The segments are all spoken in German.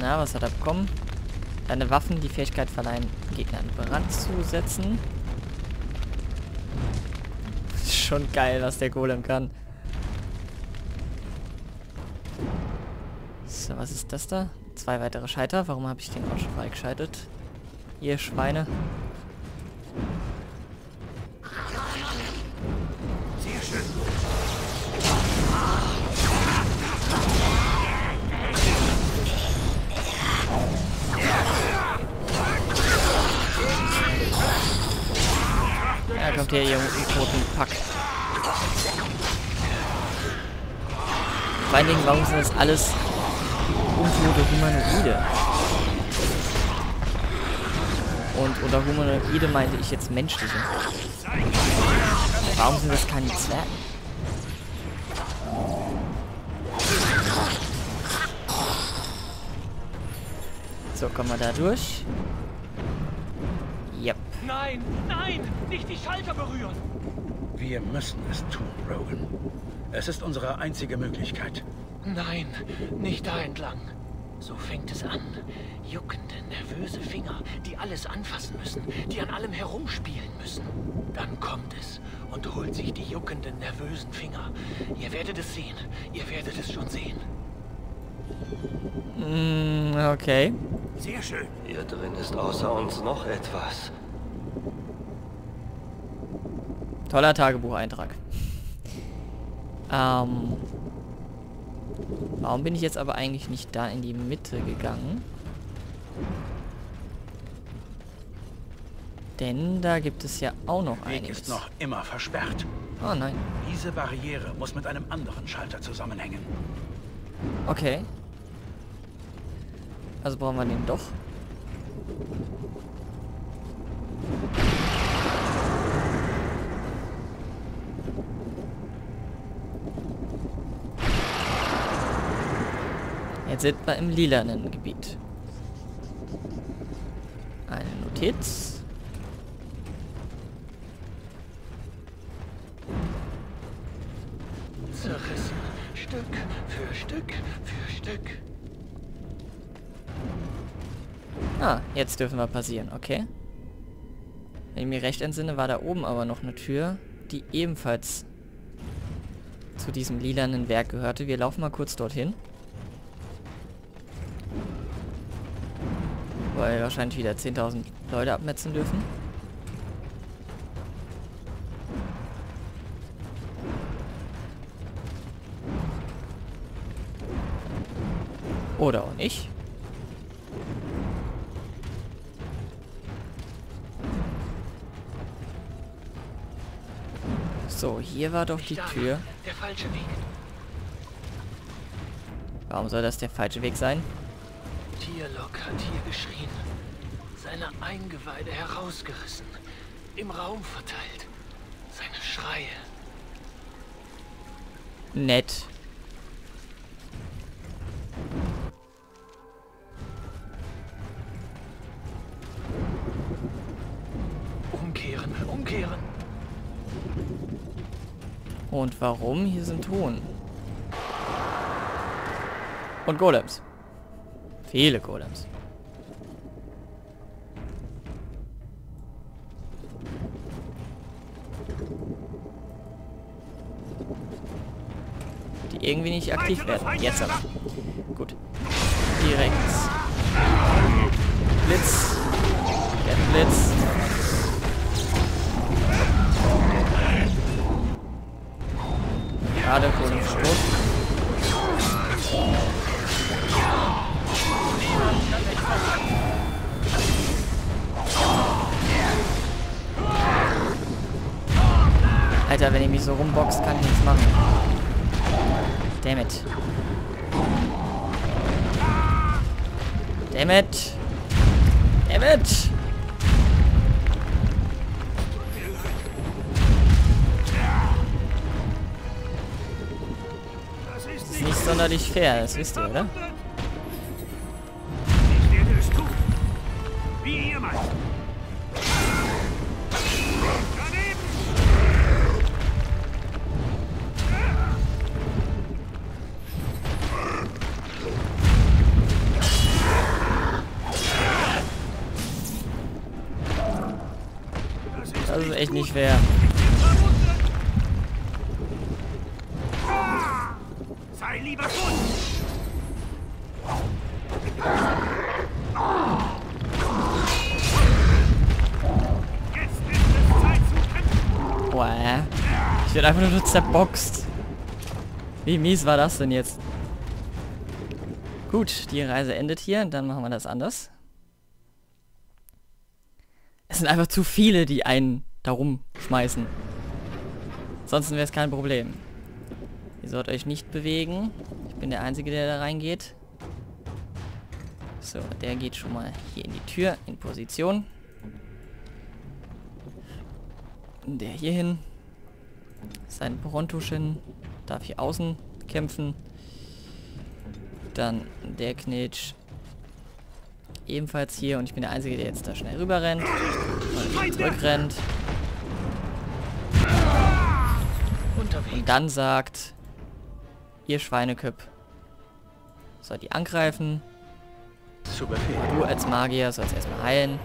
Na, was hat er bekommen? Deine Waffen die Fähigkeit verleihen, Gegnern Brand zu setzen. Schon geil, was der Golem kann. So, was ist das da? Zwei weitere Scheiter. Warum habe ich den auch schon freigeschaltet? Ihr Schweine. Her, ihr toten Pack. Vor allen Dingen, warum sind das alles untote Humanoide? Und unter Humanoide meinte ich jetzt menschliche. Warum sind das keine Zwerge? So, kommen wir da durch. Nein, nein, nicht die Schalter berühren. Wir müssen es tun, Rowan. Es ist unsere einzige Möglichkeit. Nein, nicht da entlang. So fängt es an. Juckende, nervöse Finger, die alles anfassen müssen, die an allem herumspielen müssen. Dann kommt es und holt sich die juckenden, nervösen Finger. Ihr werdet es sehen. Ihr werdet es schon sehen. Mm, okay. Sehr schön. Hier drin ist außer uns noch etwas. Toller Tagebucheintrag. Ähm, warum bin ich jetzt aber eigentlich nicht da in die Mitte gegangen? Denn da gibt es ja auch noch Weg einiges. ist noch immer versperrt. Oh nein. Diese Barriere muss mit einem anderen Schalter zusammenhängen. Okay. Also brauchen wir den doch. Jetzt sind wir im lilanen Gebiet. Eine Notiz. Zerrissen. Stück für Stück für Stück. Ah, jetzt dürfen wir passieren, okay. Wenn ich mir recht entsinne, war da oben aber noch eine Tür, die ebenfalls zu diesem lilanen Werk gehörte. Wir laufen mal kurz dorthin. Weil wir wahrscheinlich wieder 10.000 Leute abmetzen dürfen. Oder auch nicht. So, hier war doch die Tür. Warum soll das der falsche Weg sein? Tierlock hat hier geschrien. Seine Eingeweide herausgerissen. Im Raum verteilt. Seine Schreie. Nett. Umkehren, umkehren. Und warum? Hier sind Ton. Und Golems. Viele Golems. Die irgendwie nicht aktiv werden. Jetzt aber. Gut. Direkt. Blitz. Der Blitz. Gerade Golem tot. Alter, wenn ihr mich so rumboxt, kann ich nichts machen. Damn it. Damn it. Damn it. Das Ist nicht sonderlich fair, das wisst ihr, oder? Echt nicht fair. Sei lieber. Ich werde einfach nur zerboxt. Wie mies war das denn jetzt? Gut, die Reise endet hier. Dann machen wir das anders. Es sind einfach zu viele, die einen da rumschmeißen. Ansonsten wäre es kein Problem. Ihr sollt euch nicht bewegen. Ich bin der Einzige, der da reingeht. So, der geht schon mal hier in die Tür, in Position. Der hier hin. Sein Brontuschen darf hier außen kämpfen. Dann der Knitsch ebenfalls hier und ich bin der Einzige, der jetzt da schnell rüber rennt und zurückrennt. Und dann sagt, ihr Schweineköp, sollt ihr angreifen. Du als Magier sollst erstmal heilen.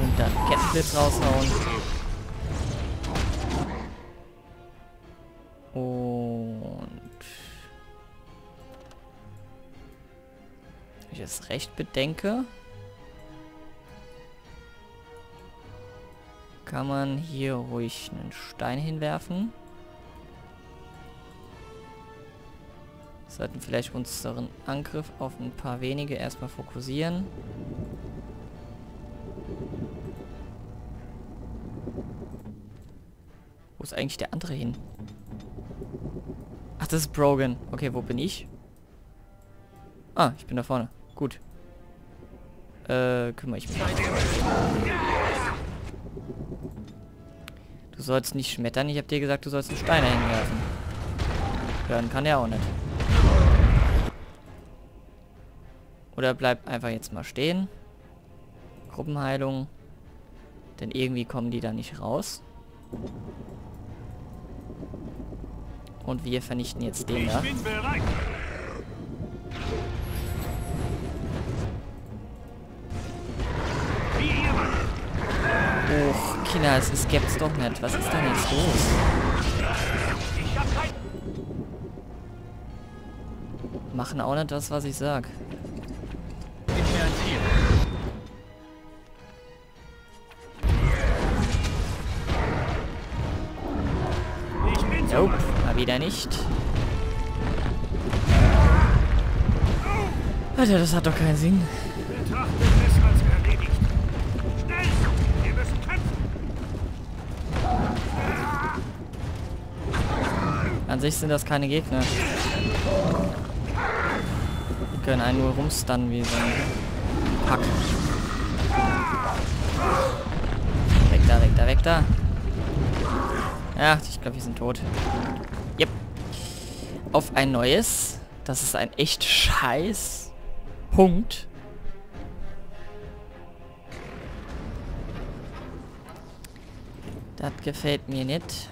Und dann Kettenblitz raushauen. Und... Wenn ich es recht bedenke, kann man hier ruhig einen Stein hinwerfen. Sollten vielleicht unseren Angriff auf ein paar wenige erstmal fokussieren. Wo ist eigentlich der andere hin? Ach, das ist Brogan. Okay, wo bin ich? Ah, ich bin da vorne. Gut. Äh, kümmere ich mich. Du sollst nicht schmettern. Ich habe dir gesagt, du sollst einen Stein hinwerfen. Hören kann er auch nicht. Oder bleib einfach jetzt mal stehen. Gruppenheilung. Denn irgendwie kommen die da nicht raus. Und wir vernichten jetzt den da. Kinder, es ist, gibt's doch nicht. Was ist denn jetzt los? Machen auch nicht das, was ich sag. Nope, mal wieder nicht. Alter, das hat doch keinen Sinn. An sich sind das keine Gegner. Die können einen nur rumstunnen wie so ein Pack. Weg da, weg da, weg da. Ja, ich glaube, wir sind tot. Yep. Auf ein neues. Das ist ein echt scheiß Punkt. Das gefällt mir nicht.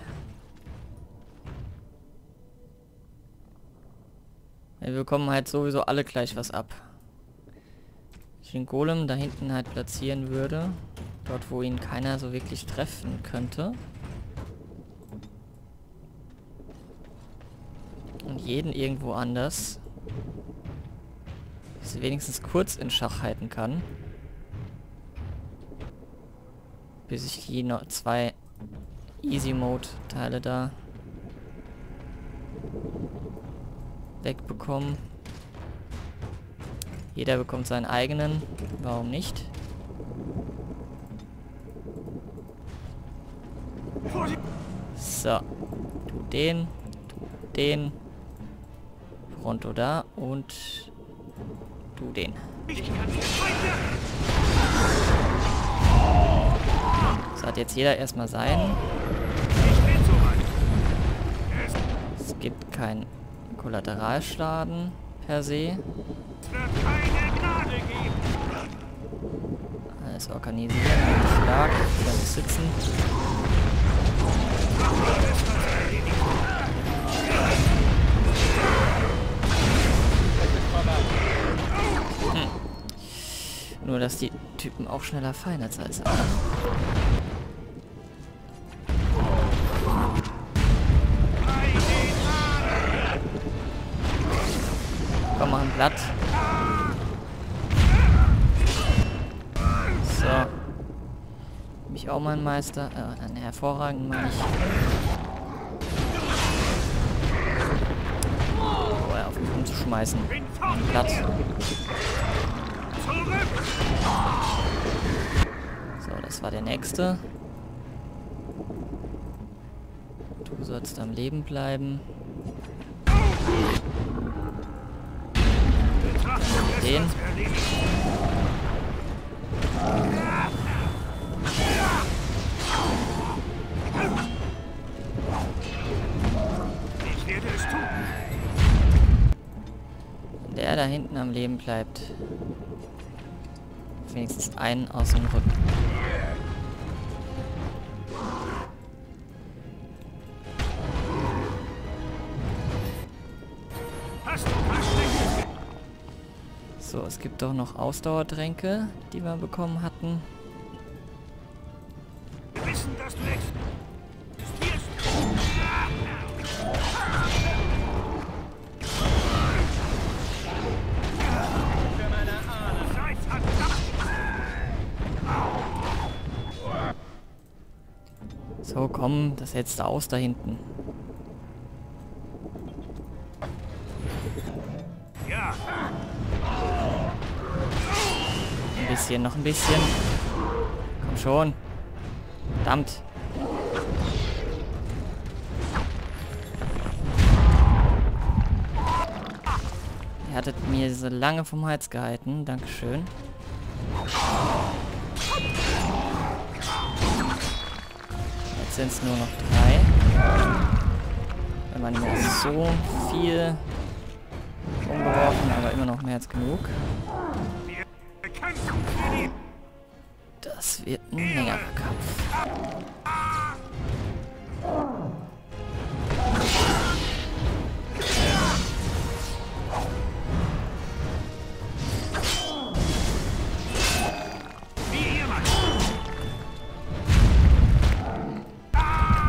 Wir bekommen halt sowieso alle gleich was ab. Ich den Golem da hinten halt platzieren würde. Dort, wo ihn keiner so wirklich treffen könnte. Und jeden irgendwo anders. Dass er wenigstens kurz in Schach halten kann. Bis ich die noch zwei Easy Mode Teile da wegbekommen. Jeder bekommt seinen eigenen. Warum nicht? So. Du den. Du den. Pronto da. Und du den. So hat jetzt jeder erstmal seinen. Es gibt keinen Kollateralschaden per se. Alles organisieren, Schlag, wieder nicht sitzen. Hm. Nur, dass die Typen auch schneller fallen als alles Komm, Blatt. So. Mich auch mal ein Meister. Äh, ein hervorragenden meine ich. Oh, ja, auf mich umzuschmeißen. Ein Blatt. So, das war der nächste. Du sollst am Leben bleiben. Den. Der da hinten am Leben bleibt. Wenigstens einen aus dem Rücken. Gibt doch noch Ausdauertränke, die wir bekommen hatten. Wir wissen, dass du existierst. So, komm, das setzt du aus da hinten. Bisschen, noch ein bisschen. Komm schon. Verdammt. Ihr hattet mir so lange vom Hals gehalten. Dankeschön. Jetzt sind es nur noch drei. Wenn man mir so viel umgeworfen, aber immer noch mehr als genug. Das wird ein längerer Kampf.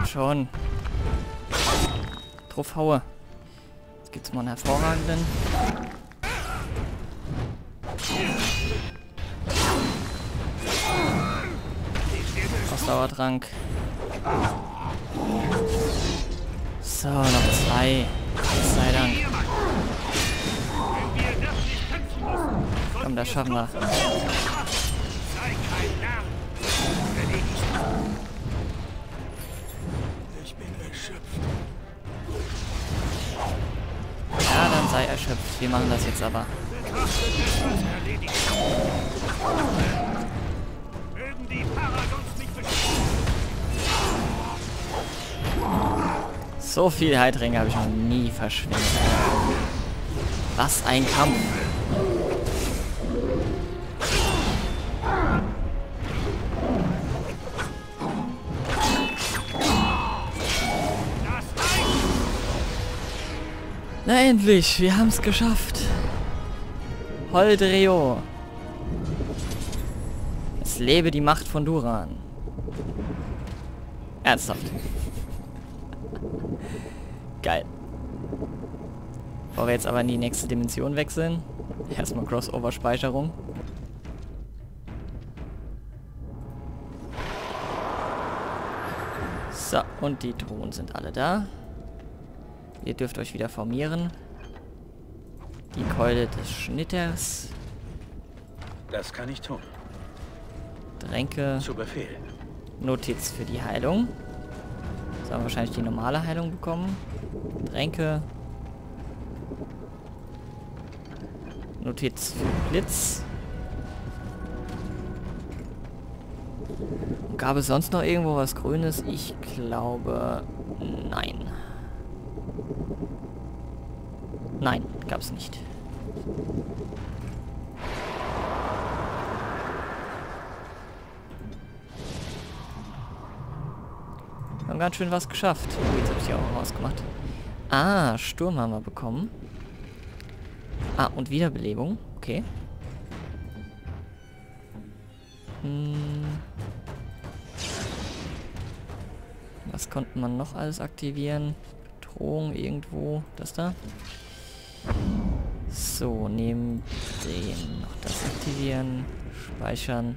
Schon. Drauf haue. Jetzt gibt's mal einen hervorragenden. Ausdauertrank. So, noch zwei. Gott sei Dank. Komm, das schaffen wir. sei kein Narr. Erledigt. Ich bin erschöpft. Ja, dann sei erschöpft. Wir machen das jetzt aber. Mögen die Paragons So viel Heidringe habe ich noch nie verschwendet. Was ein Kampf. Na endlich, wir haben es geschafft. Holdreo. Es lebe die Macht von Duran. Ernsthaft. Geil. Bevor wir jetzt aber in die nächste Dimension wechseln, erstmal Crossover-Speicherung. So, und die Drohnen sind alle da. Ihr dürft euch wieder formieren. Die Keule des Schnitters. Das kann ich tun. Tränke. Zu Befehl. Notiz für die Heilung. Haben wir wahrscheinlich die normale Heilung bekommen. Tränke. Notiz für Blitz. Gab es sonst noch irgendwo was Grünes? Ich glaube... Nein. Nein, gab es nicht. haben ganz schön was geschafft. Oh, jetzt habe ich die Augen rausgemacht. Ah, Sturm haben wir bekommen. Ah, und Wiederbelebung. Okay. Hm. Was konnte man noch alles aktivieren? Bedrohung irgendwo. Das da. So, neben dem noch das aktivieren. Speichern.